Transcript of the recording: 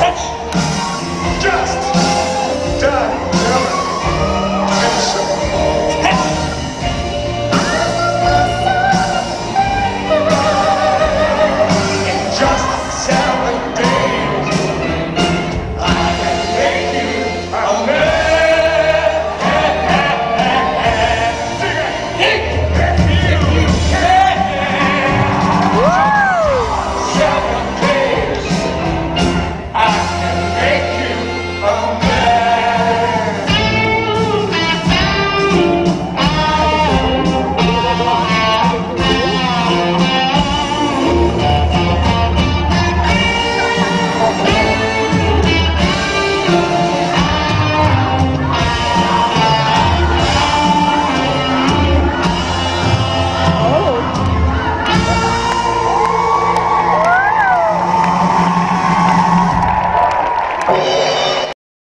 such